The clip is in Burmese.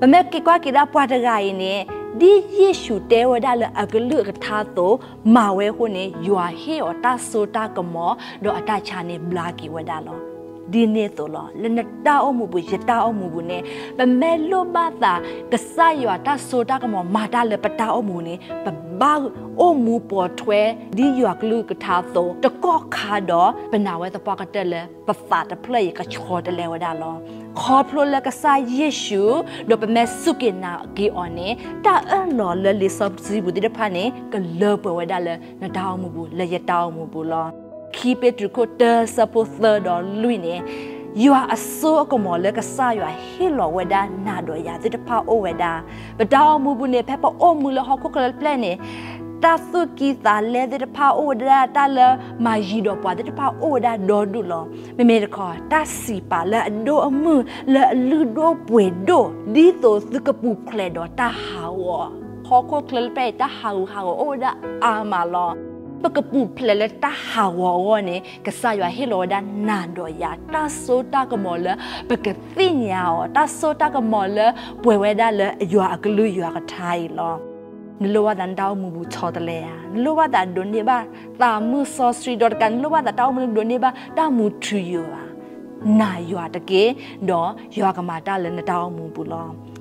ဘမဲကေကွာကေဒါပွားတဂိုင်းနေဒီယေရှုတဲဝဒါလအကလုကထာတိုမာဝဲခုနေယွာဟေောတာဆိုတာကမောဒေါ်အတချာနေဘလာကီဝဒါလောဒီနေ့တော့လလနတာအမှုဘူးရတာအမှုဘူးနဲ့ပမဲလို့မသာကဆာရွာတာဆိုတာကမောမာတာလပတာအမှုနဲ့ပ ဘာအမှုပေါ်ထွဲဒီရွာကလူကထားသောတကော့ခါတော့ပနာဝဲတပကတက်လေပဖာတပလေကချောတလဲဝဒါလောခေါ်ဖလိုလကဆာယေရှုဒပမဲစုကနာဂီအော်နေတာအလောလလီဆပ်စီဘူးဒီဖာနေကလောပဝဒါလနတောင်းမှုဘူးလရတောင်းမှုဘူးလော keep it to quote support third or lui ne you are a so komo le ka sa you are hilo weda na do ya the pa o weda but da mu bu ne pepa o mu le ho ko ko plan ne ta su ki ta le the pa o weda ta le ma yi do pa the pa o weda do du lo me me de ko ta si pa le do mu le lu do pwe do di to su ka pu kle do ta ha wo ho ko kle pe ta ha ha o da a ma lo ပကပူဖလလက်တဟာဝဝနေကဆာရဟီလိုဒါနန်တော့ရတာဆိုတာကမောလပကသိညာောတာဆိုတာကမောလပွေဝဲဒါလရွာကလူရွာကထိုင်လောနလိုဝဒန်တောင်းမှုဘူးချော်တလဲရနလိုဝဒန်ဒွန်နေပါတာမှုဆောစရီဒေါ်ကန်လိုဝဒတောင်းမှုဒွန်နေပါတာမှုထူယောနာရွာတကေတော့ရွာကမာတာလည်းနတောင်းမှုဘူးလော